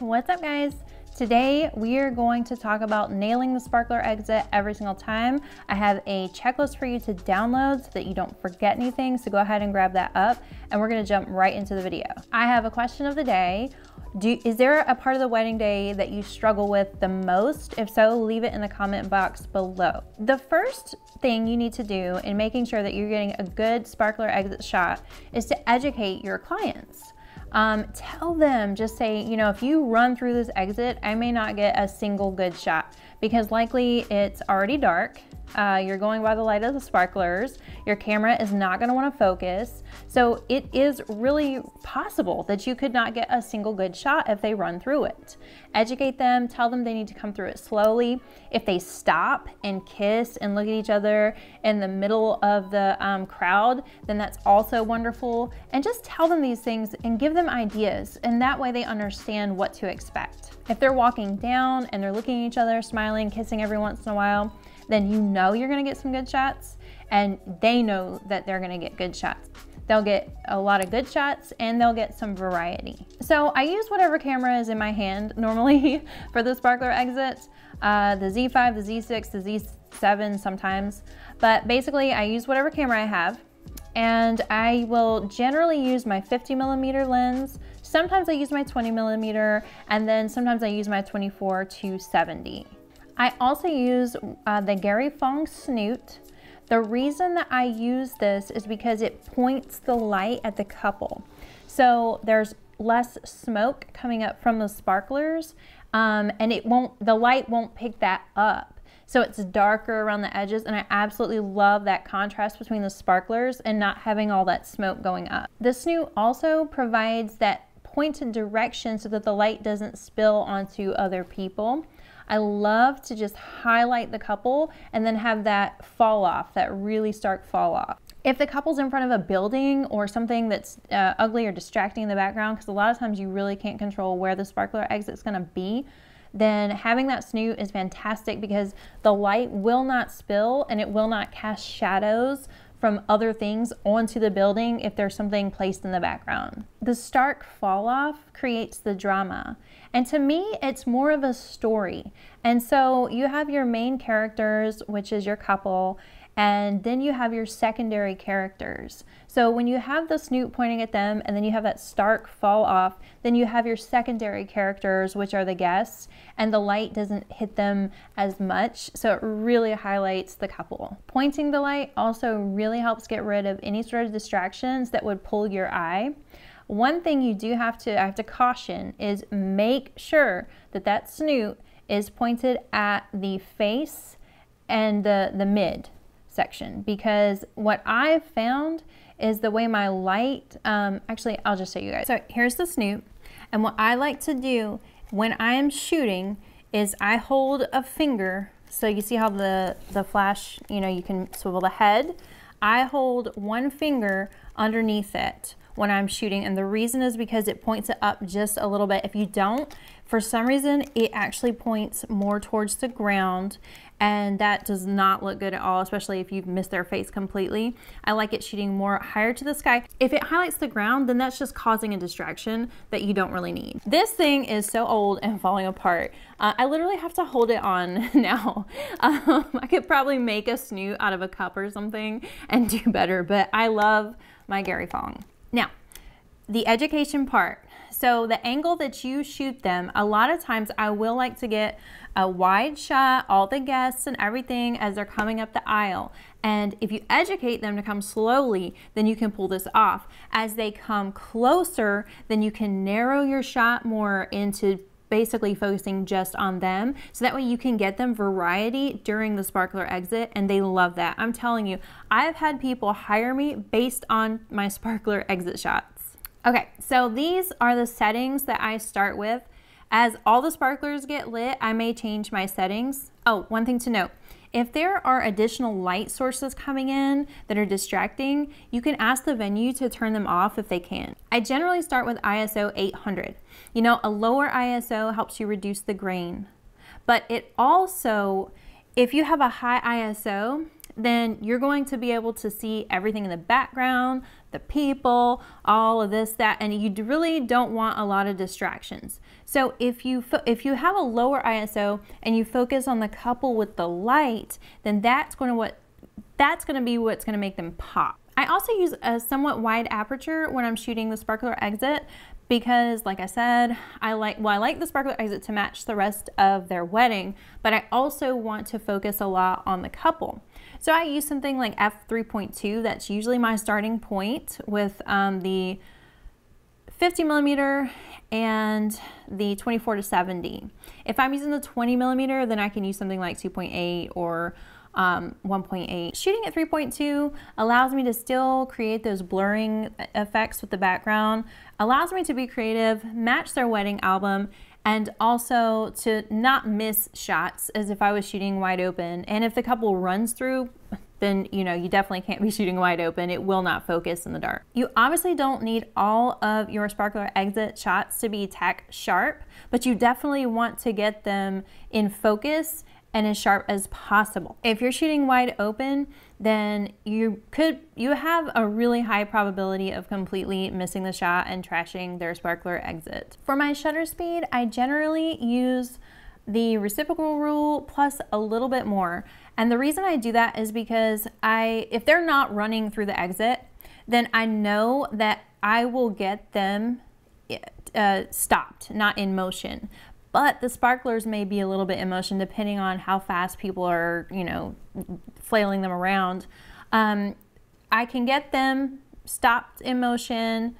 What's up guys? Today we are going to talk about nailing the sparkler exit every single time. I have a checklist for you to download so that you don't forget anything, so go ahead and grab that up and we're gonna jump right into the video. I have a question of the day. Do, is there a part of the wedding day that you struggle with the most? If so, leave it in the comment box below. The first thing you need to do in making sure that you're getting a good sparkler exit shot is to educate your clients. Um, tell them, just say, you know, if you run through this exit, I may not get a single good shot because likely it's already dark uh, you're going by the light of the sparklers. Your camera is not going to want to focus. So it is really possible that you could not get a single good shot if they run through it. Educate them, tell them they need to come through it slowly. If they stop and kiss and look at each other in the middle of the um, crowd, then that's also wonderful. And just tell them these things and give them ideas. And that way they understand what to expect. If they're walking down and they're looking at each other, smiling, kissing every once in a while, then you know you're gonna get some good shots and they know that they're gonna get good shots. They'll get a lot of good shots and they'll get some variety. So I use whatever camera is in my hand normally for the sparkler exits, uh, the Z5, the Z6, the Z7 sometimes. But basically I use whatever camera I have and I will generally use my 50 millimeter lens. Sometimes I use my 20 millimeter and then sometimes I use my 24 to 70. I also use uh, the Gary Fong Snoot. The reason that I use this is because it points the light at the couple. So there's less smoke coming up from the sparklers um, and it won't, the light won't pick that up. So it's darker around the edges and I absolutely love that contrast between the sparklers and not having all that smoke going up. The snoot also provides that pointed direction so that the light doesn't spill onto other people. I love to just highlight the couple and then have that fall off, that really stark fall off. If the couple's in front of a building or something that's uh, ugly or distracting in the background, because a lot of times you really can't control where the sparkler exit's gonna be, then having that snoot is fantastic because the light will not spill and it will not cast shadows from other things onto the building if there's something placed in the background. The stark fall off creates the drama. And to me, it's more of a story. And so you have your main characters, which is your couple, and then you have your secondary characters. So when you have the snoot pointing at them and then you have that stark fall off, then you have your secondary characters, which are the guests, and the light doesn't hit them as much. So it really highlights the couple. Pointing the light also really helps get rid of any sort of distractions that would pull your eye. One thing you do have to I have to caution is make sure that that snoot is pointed at the face and the, the mid section because what I've found is the way my light, um, actually I'll just show you guys. So here's the snoot and what I like to do when I am shooting is I hold a finger so you see how the, the flash, you know, you can swivel the head. I hold one finger underneath it when I'm shooting and the reason is because it points it up just a little bit. If you don't, for some reason, it actually points more towards the ground and that does not look good at all, especially if you've missed their face completely. I like it shooting more higher to the sky. If it highlights the ground, then that's just causing a distraction that you don't really need. This thing is so old and falling apart. Uh, I literally have to hold it on now. Um, I could probably make a snoot out of a cup or something and do better, but I love my Gary Fong. Now, the education part. So the angle that you shoot them, a lot of times I will like to get a wide shot, all the guests and everything as they're coming up the aisle. And if you educate them to come slowly, then you can pull this off. As they come closer, then you can narrow your shot more into basically focusing just on them. So that way you can get them variety during the sparkler exit and they love that. I'm telling you, I've had people hire me based on my sparkler exit shots. Okay, so these are the settings that I start with. As all the sparklers get lit, I may change my settings. Oh, one thing to note, If there are additional light sources coming in that are distracting, you can ask the venue to turn them off if they can. I generally start with ISO 800. You know, a lower ISO helps you reduce the grain, but it also, if you have a high ISO, then you're going to be able to see everything in the background, the people, all of this, that, and you really don't want a lot of distractions. So if you if you have a lower ISO and you focus on the couple with the light, then that's going to what that's going to be what's going to make them pop. I also use a somewhat wide aperture when I'm shooting the sparkler exit because like I said, I like well I like the sparkler exit to match the rest of their wedding, but I also want to focus a lot on the couple. So I use something like f3.2. That's usually my starting point with um, the 50 millimeter and the 24 to 70. If I'm using the 20 millimeter, then I can use something like 2.8 or um, 1.8. Shooting at 3.2 allows me to still create those blurring effects with the background, allows me to be creative, match their wedding album, and also to not miss shots as if I was shooting wide open. And if the couple runs through, then you know you definitely can't be shooting wide open. It will not focus in the dark. You obviously don't need all of your sparkler exit shots to be tack sharp, but you definitely want to get them in focus and as sharp as possible. If you're shooting wide open, then you could you have a really high probability of completely missing the shot and trashing their sparkler exit. For my shutter speed, I generally use the reciprocal rule plus a little bit more. And the reason I do that is because I if they're not running through the exit, then I know that I will get them uh, stopped, not in motion but the sparklers may be a little bit in motion depending on how fast people are, you know, flailing them around. Um, I can get them stopped in motion,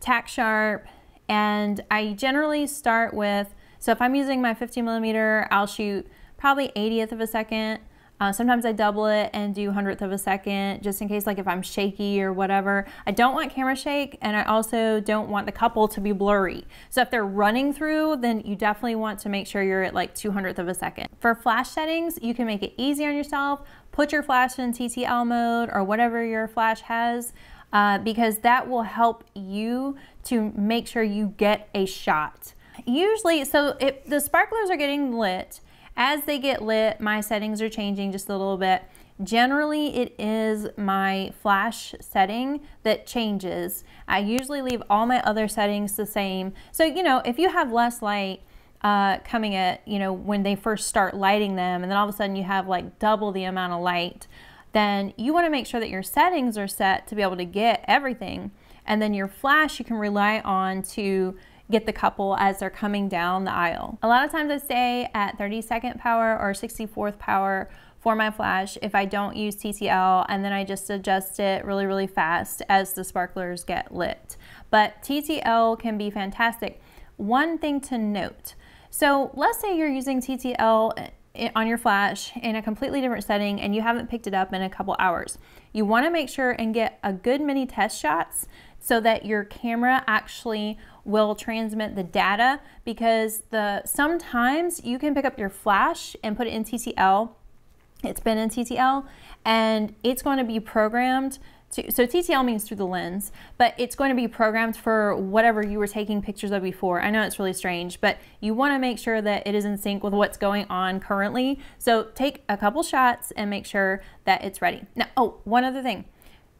tack sharp, and I generally start with, so if I'm using my 50 millimeter, I'll shoot probably 80th of a second uh, sometimes I double it and do hundredth of a second just in case like if I'm shaky or whatever. I don't want camera shake and I also don't want the couple to be blurry. So if they're running through, then you definitely want to make sure you're at like 200th of a second. For flash settings, you can make it easy on yourself. Put your flash in TTL mode or whatever your flash has. Uh, because that will help you to make sure you get a shot. Usually, so if the sparklers are getting lit, as they get lit, my settings are changing just a little bit. Generally, it is my flash setting that changes. I usually leave all my other settings the same. So, you know, if you have less light, uh, coming at, you know, when they first start lighting them, and then all of a sudden you have like double the amount of light, then you want to make sure that your settings are set to be able to get everything. And then your flash you can rely on to get the couple as they're coming down the aisle. A lot of times I stay at 32nd power or 64th power for my flash if I don't use TTL and then I just adjust it really really fast as the sparklers get lit. But TTL can be fantastic. One thing to note, so let's say you're using TTL eh, on your flash in a completely different setting and you haven't picked it up in a couple hours. You want to make sure and get a good many test shots so that your camera actually will transmit the data because the sometimes you can pick up your flash and put it in TTL. It's been in TTL and it's going to be programmed to, so TTL means through the lens, but it's going to be programmed for whatever you were taking pictures of before. I know it's really strange, but you want to make sure that it is in sync with what's going on currently. So take a couple shots and make sure that it's ready. Now, oh, one other thing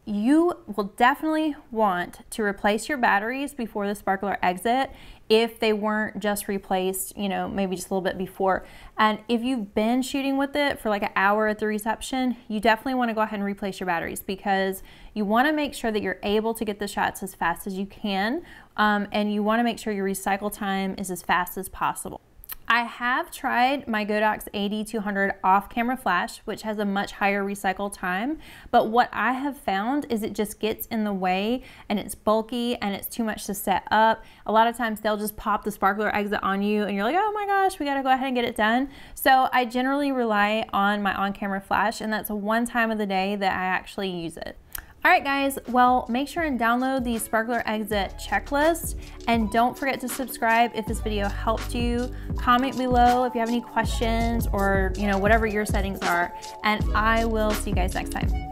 you will definitely want to replace your batteries before the sparkler exit if they weren't just replaced, you know, maybe just a little bit before. And if you've been shooting with it for like an hour at the reception, you definitely want to go ahead and replace your batteries because you want to make sure that you're able to get the shots as fast as you can. Um, and you want to make sure your recycle time is as fast as possible. I have tried my Godox AD200 off-camera flash, which has a much higher recycle time, but what I have found is it just gets in the way and it's bulky and it's too much to set up. A lot of times they'll just pop the sparkler exit on you and you're like, oh my gosh, we gotta go ahead and get it done. So I generally rely on my on-camera flash and that's one time of the day that I actually use it. All right, guys, well, make sure and download the sparkler exit checklist and don't forget to subscribe if this video helped you. Comment below if you have any questions or, you know, whatever your settings are. And I will see you guys next time.